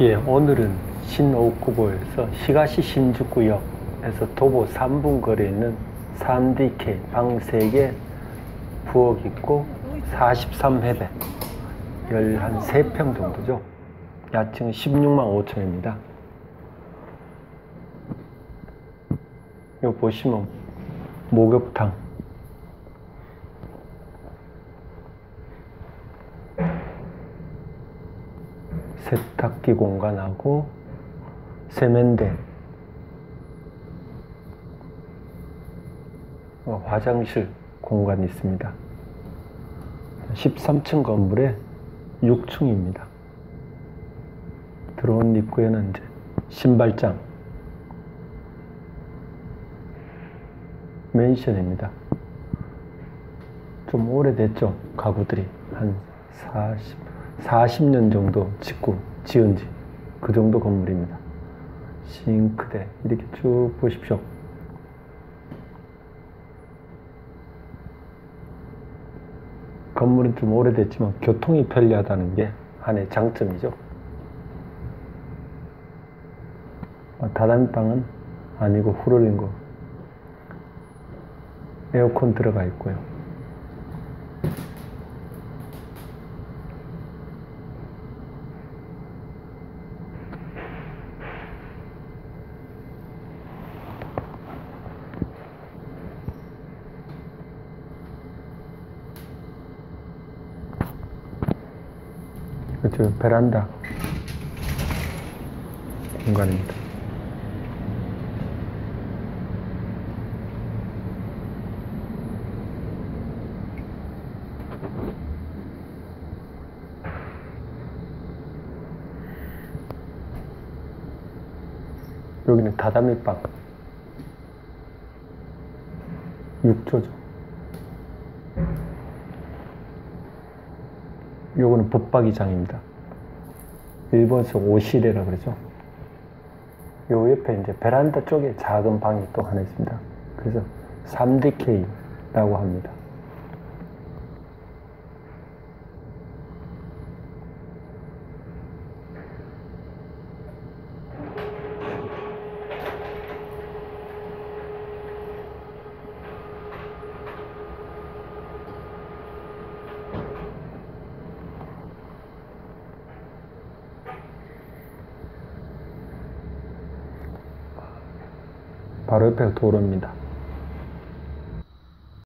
예, 오늘은 신옥구보에서 시가시 신주구역에서 도보 3분 거리에 있는 3DK 방 3개 부엌 있고 43회배 13평 정도죠. 야층은 16만 5천입니다. 여기 보시면 목욕탕 세탁기 공간하고 세면대 어, 화장실 공간이 있습니다. 13층 건물에 6층입니다. 들어온 입구에는 이제 신발장 맨션입니다. 좀 오래됐죠. 가구들이 한 40, 40년 정도 짓고 지은 지 그 정도 건물입니다. 싱크대 이렇게 쭉 보십시오. 건물은 좀 오래됐지만 교통이 편리하다는 게 하나의 장점이죠. 다단방은 아니고 후롤린 거 에어컨 들어가 있고요. 그쪽 베란다 공간입니다. 여기는 다다미 방 6조죠. 요거는 붙박이장입니다. 일본식 오시레라 그러죠. 요 옆에 이제 베란다 쪽에 작은 방이 또 하나 있습니다. 그래서 3DK라고 합니다. 바로 옆에가 도로입니다.